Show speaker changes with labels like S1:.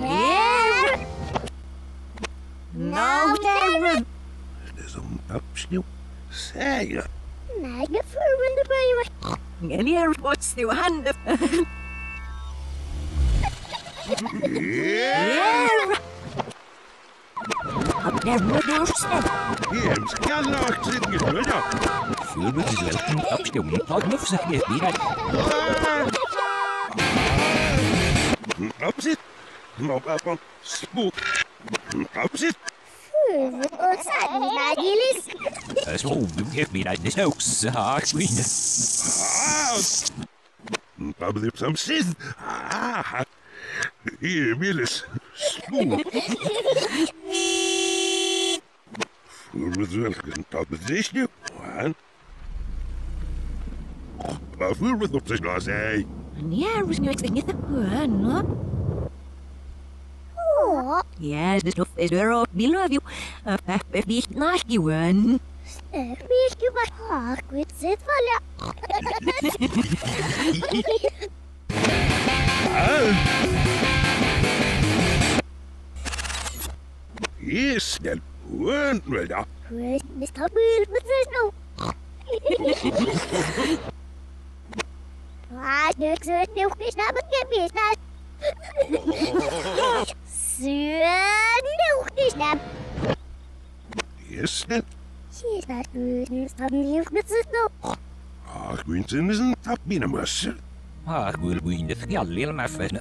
S1: Ja. Nou, Terren.
S2: Het is een opsnieuw. Zei je.
S1: Nee, ik verwende bij me.
S3: En hier wordt sneeuw handen.
S1: Der nou snel.
S2: Hier, zitten geblødja.
S4: Fulbert is welkom op stil. Pak nog zeg je weer.
S2: Opzit. Op, op, op. Spook. Opzit.
S4: Så du get me that this house. Ah.
S2: Ah. Op, op, op, zit. Ah. Hier, Millis. Spook. Voorbeeld welke dat is nu. Wat? Bijvoorbeeld op zich nou zei.
S3: Ja, we zijn niet te kunnen, no? Yes, the stuff is there we love you. Uh, uh if this nasty one.
S1: Miss you my hawk with
S2: this Yes, then one brother.
S1: Where's Mr. Bill, but there's no. Ah, there's no fish, not but get me, it's not. Snap. Yes, snap.
S2: She's not
S1: good. You've missed. Ah, Gwynton isn't up in a mess.
S2: Ah, Gwynton is
S4: galil, my friend.